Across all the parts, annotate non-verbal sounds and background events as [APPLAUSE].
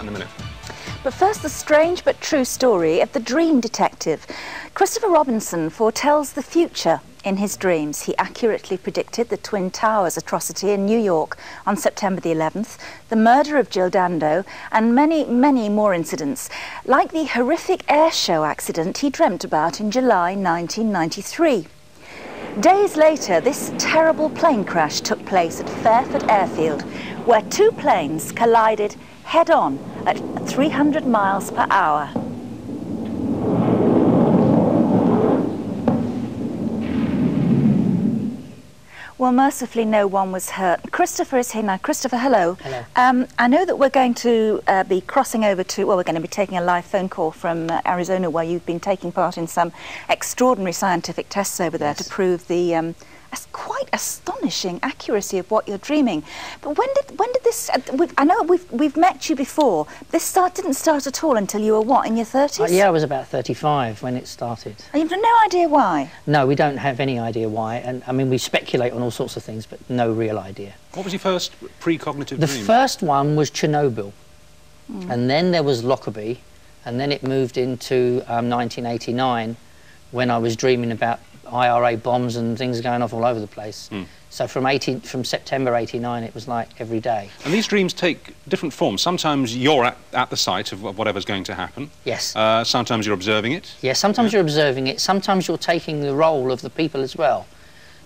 In a minute. But first, the strange but true story of the dream detective. Christopher Robinson foretells the future in his dreams. He accurately predicted the Twin Towers atrocity in New York on September the 11th, the murder of Jill Dando, and many, many more incidents, like the horrific air show accident he dreamt about in July 1993. Days later, this terrible plane crash took place at Fairford Airfield, where two planes collided head on at 300 miles per hour. Well, mercifully, no one was hurt. Christopher is here now. Christopher, hello. Hello. Um, I know that we're going to uh, be crossing over to, well, we're going to be taking a live phone call from uh, Arizona where you've been taking part in some extraordinary scientific tests over there Yes. to prove the um, as quite astonishing accuracy of what you're dreaming. But when did when did this? Uh, we've, I know we've we've met you before. This start didn't start at all until you were what in your thirties? Uh, yeah, I was about 35 when it started. You've no idea why. No, we don't have any idea why. And I mean, we speculate on all sorts of things, but no real idea. What was your first precognitive The dream? first one was Chernobyl, and then there was Lockerbie, and then it moved into um, 1989 when I was dreaming about IRA bombs and things going off all over the place. So from 18, from September 89, it was like every day. And these dreams take different forms. Sometimes you're at, at the site of, whatever's going to happen. Yes. Uh, sometimes you're observing it. Yeah, sometimes you're observing it, sometimes you're taking the role of the people as well.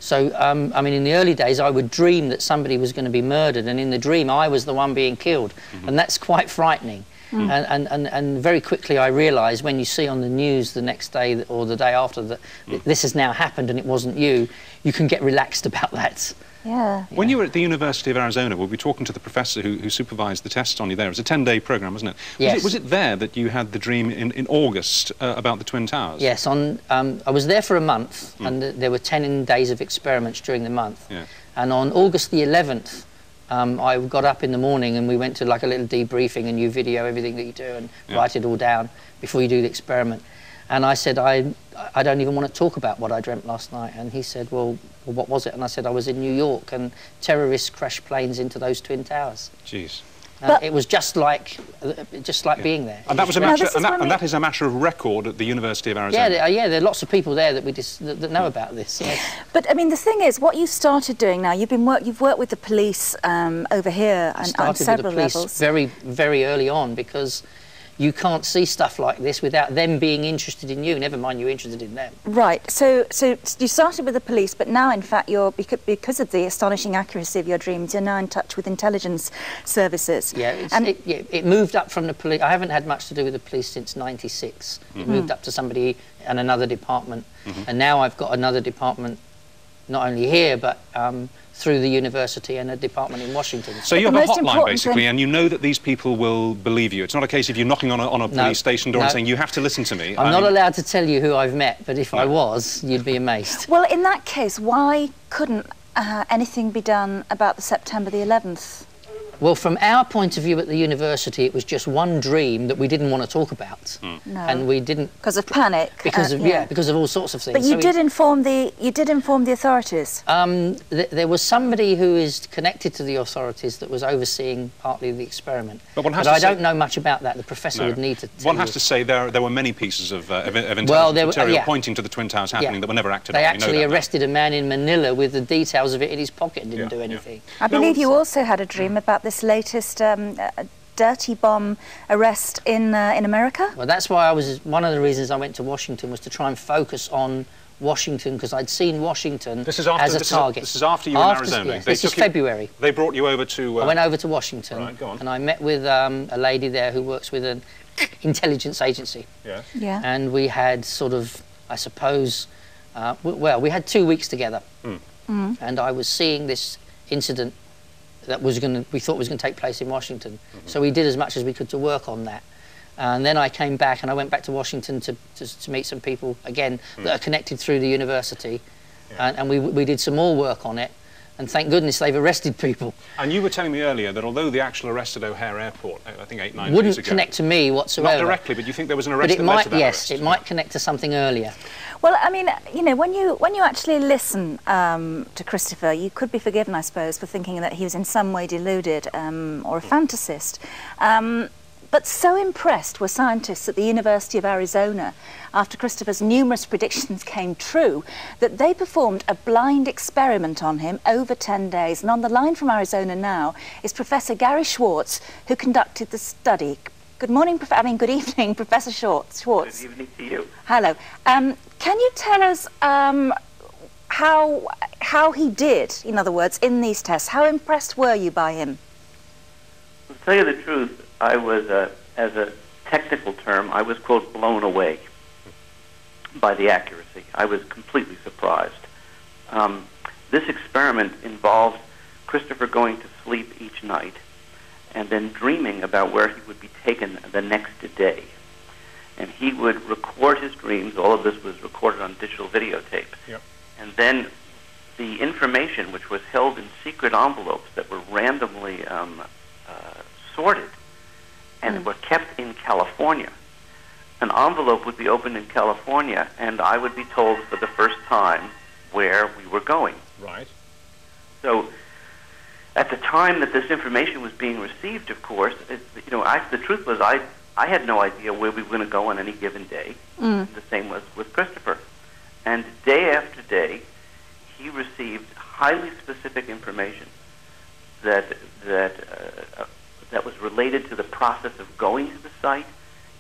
So, um, I mean, in the early days, I would dream that somebody was going to be murdered, and in the dream, I was the one being killed. And that's quite frightening. And, and, and, and very quickly, I realised when you see on the news the next day or the day after that this has now happened and it wasn't you, you can get relaxed about that. Yeah. When you were at the University of Arizona, we'll be talking to the professor who, who supervised the tests on you there. It was a 10-day program, wasn't it? Was, Yes. it? was it there that you had the dream in, in August uh, about the Twin Towers? Yes, on, um, I was there for a month, and th- there were 10 days of experiments during the month. Yeah. And on August the 11th, um, I got up in the morning and we went to like a little debriefing and you video everything that you do and Yeah. write it all down before you do the experiment. And I said, I, I don't even want to talk about what I dreamt last night. And he said, well, well, what was it? And I said, I was in New York and terrorists crashed planes into those Twin Towers. Jeez. And But- it was just like, uh, just like being there. And that was a matter, this and, that, and that is a matter of record at the University of yeah, Arizona. there, yeah, there are lots of people there that we dis- that, that know about this. Yes. [LAUGHS] But I mean, the thing is, what you started doing now, you've been work, you've worked with the police um, over here and, on started with the several police levels. very, very early on because you can't see stuff like this without them being interested in you. Never mind you're interested in them. Right. So, so you started with the police, but now, in fact, you're because, because of the astonishing accuracy of your dreams, you're now in touch with intelligence services. Yeah, it's, And it, yeah, it moved up from the police. I haven't had much to do with the police since '96. Mm-hmm. It moved up to somebody in another department, and now I've got another department, not only here but um, through the university and a department in Washington. So you have a hotline, basically, thing- and you know that these people will believe you. It's not a case of you knocking on a, on a No, police station door and saying, you have to listen to me. I'm I not allowed to tell you who I've met, but if I was, you'd be amazed. well, in that case, why couldn't uh, anything be done about the September the 11th? Well, from our point of view at the university, it was just one dream that we didn't want to talk about, No. and we didn't Because of panic. because uh, of yeah. because of all sorts of things. But you So we- did inform the you did inform the authorities. Um, th- there was somebody who is connected to the authorities that was overseeing partly the experiment. But one has I to say- don't know much about that. The professor No. would need to. Tell One has you. to say there, there were many pieces of, uh, of, of intelligence Well, there were- uh, material yeah. pointing to the Twin Towers happening Yeah. that were never acted They on. We know actually that now. arrested a man in Manila with the details of it in his pocket and didn't Yeah, do yeah. anything. I No, believe you also had a dream about this latest um, uh, dirty bomb arrest in uh, in America. Well, that's why I was. One of the reasons I went to Washington was to try and focus on Washington because I'd seen Washington This is after, as a this target. Is, this is after you were in Arizona. yes, They this is took you- February. They brought you over to... Uh, I went over to Washington Right, go on. and I met with um, a lady there who works with an [COUGHS] intelligence agency. Yes. Yeah. and we had sort of, I suppose, uh, well, we had two weeks together, and I was seeing this incident that was going to, we thought was going to take place in Washington. Mm-hmm. So we did as much as we could to work on that. And then I came back and I went back to Washington to, to, to meet some people again that hmm. are connected through the university. And, and we, we did some more work on it. And thank goodness they've arrested people. And you were telling me earlier that although the actual arrest at O'Hare Airport, I think eight, nine Wouldn't days ago... connect to me whatsoever. Not directly, but you think there was an arrest But it that led might, to that yes, arrest? it might connect to something earlier. Well, I mean, you know, when you when you actually listen um, to Christopher, you could be forgiven, I suppose, for thinking that he was in some way deluded um, or a fantasist. Um, but so impressed were scientists at the University of Arizona after Christopher's numerous predictions came true that they performed a blind experiment on him over 10 days. And on the line from Arizona now is Professor Gary Schwartz, who conducted the study. Good morning, Prof I mean, good evening, [LAUGHS] Professor Schwartz. Schwartz. Good evening to you. Hello. Um, can you tell us um, how, how he did, in other words, in these tests? How impressed were you by him? To tell you the truth, I was, uh, as a technical term, I was, quote, blown away by the accuracy. I was completely surprised. Um, this experiment involved Christopher going to sleep each night and then dreaming about where he would be taken the next day. And he would record his dreams. All of this was recorded on digital videotape. Yep. And then the information, which was held in secret envelopes that were randomly um, uh, sorted and were kept in California. An envelope would be opened in California, and I would be told for the first time where we were going. Right. So, at the time that this information was being received, of course, it, you know, I, the truth was I I had no idea where we were going to go on any given day. Mm. The same was with Christopher, and day after day, he received highly specific information that that uh, that was related to the process of going to the site,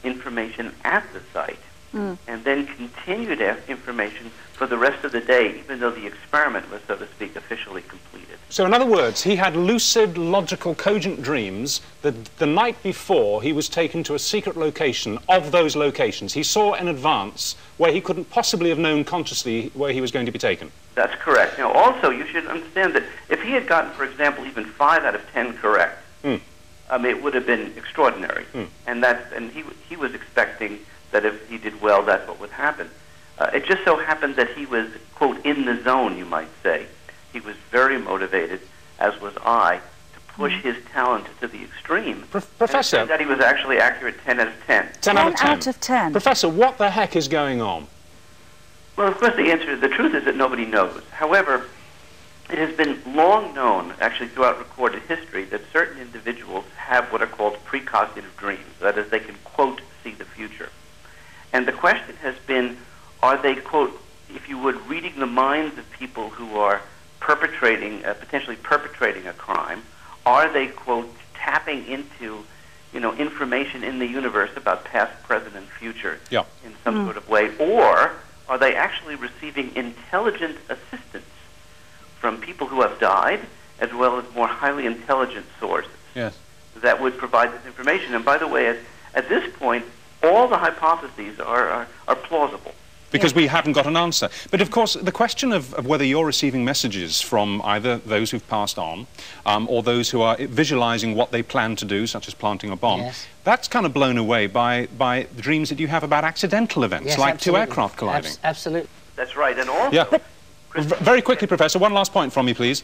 information at the site, Mm. and then continued a- information for the rest of the day, even though the experiment was, so to speak, officially completed. So, in other words, he had lucid, logical, cogent dreams that the night before he was taken to a secret location of those locations. He saw in advance where he couldn't possibly have known consciously where he was going to be taken. That's correct. Now, also, you should understand that if he had gotten, for example, even five out of ten correct, Hmm. um, it would have been extraordinary. Hmm. And that's and he he was expecting that if he did well, that's what would happen. Uh, it just so happened that he was quote in the zone, you might say. He was very motivated, as was I, to push Hmm. his talent to the extreme. Prof- And it Professor, turned he was actually accurate ten out of ten. 10 out of 10. out of 10. Professor, what the heck is going on? Well, of course, the answer, the truth is that nobody knows. However, it has been long known, actually throughout recorded history, that certain individuals have what are called precognitive dreams. That is, they can, quote, see the future. And the question has been, are they, quote, if you would, reading the minds of people who are perpetrating, uh, potentially perpetrating a crime? Are they, quote, tapping into, you know, information in the universe about past, present, and future Yeah. in some sort of way? Or are they actually receiving intelligent assistance from people who have died, as well as more highly intelligent sources? Yes. that would provide this information. And by the way, at, at this point, all the hypotheses are, are, are plausible. Because we haven't got an answer. But of course, the question of, of whether you're receiving messages from either those who've passed on um, or those who are visualizing what they plan to do, such as planting a bomb, Yes. that's kind of blown away by, by the dreams that you have about accidental events, Yes, like absolutely. two aircraft colliding. Abs- absolutely. That's right. And also, Yeah. V- Christopher- very quickly, Professor, one last point from you, please.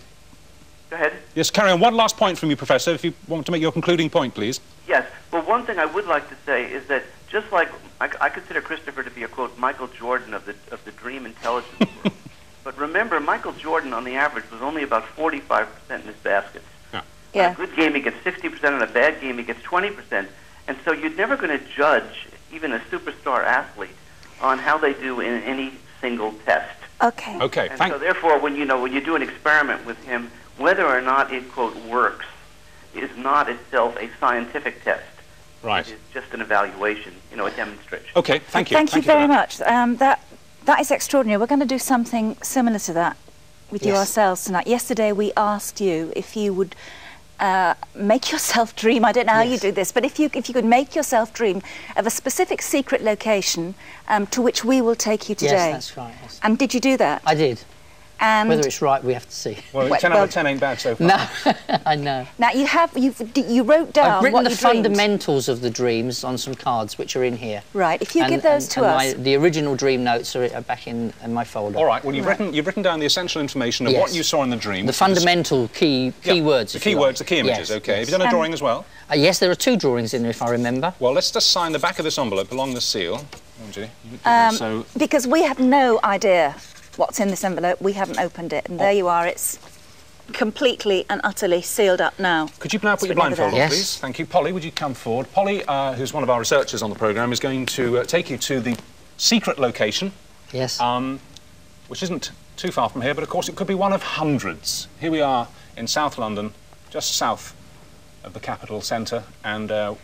Go ahead. Yes, carry on. One last point from you, Professor, if you want to make your concluding point, please. Yes. Well, one thing I would like to say is that just like I, I consider Christopher to be a quote Michael Jordan of the of the dream intelligence world, [LAUGHS] but remember Michael Jordan on the average was only about 45 percent in his baskets. Yeah. On a good game, he gets 60%. On a bad game, he gets 20%. And so you're never going to judge even a superstar athlete on how they do in any single test. Okay. Okay, And thank so therefore, when you know when you do an experiment with him, whether or not it quote works is not itself a scientific test. Right. It is just an evaluation, you know, a demonstration. Okay, thank you. Thank, you for very that. much. Um, that, that is extraordinary. We're going to do something similar to that with you ourselves tonight. Yesterday we asked you if you would uh, make yourself dream. I don't know how you do this, but if you if you could make yourself dream of a specific secret location um, to which we will take you today. Yes, that's right. Yes. And did you do that? I did. And Whether it's right, we have to see. Well, Well, 10 out of 10 ain't bad so far. No, [LAUGHS] I know. now you have you've you wrote down I've written what the you dreamed. fundamentals of the dreams on some cards, which are in here. Right. If you And- give those and- to and us. My, the original dream notes are are back in, in my folder. All right, well, you've, written, you've written down the essential information of what you saw in the dream. The fundamental key Yeah, words. The if key words, like. the key images, Yes, okay. yes. Have you done a Um, drawing as well? Uh, yes, there are two drawings in there, if I remember. Well, let's just sign the back of this envelope along the seal. Gee. Um, so, because we have no idea what's in this envelope. We haven't opened it, and there you are. It's completely and utterly sealed up now. Could you now put your blindfold on. Yes. please? Thank you. Polly, would you come forward? Polly, uh, who's one of our researchers on the programme, is going to uh, take you to the secret location, Yes. um, which isn't too far from here, but of course it could be one of hundreds. Here we are in South London, just south of the capital centre, and uh,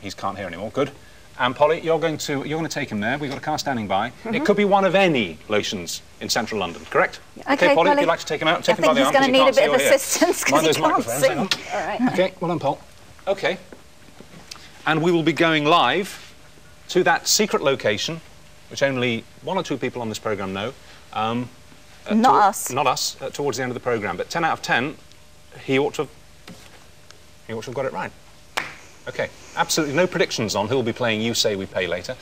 he can't hear anymore. Good. And Polly, you're going to you're going to take him there. We've got a car standing by. Mm-hmm. It could be one of any locations in central London, correct? Okay, Polly, if Polly. you'd like to take him out, I him by the he's arm. going to need a bit of see or hear. assistance because he can't see. All right. Okay, well done, Paul. Okay. And we will be going live to that secret location, which only one or two people on this programme know. Um, uh, Not us. Not us, uh, towards the end of the programme. But 10 out of 10, he ought to have, he ought to have got it right. Okay, absolutely no predictions on who will be playing You Say We Pay later.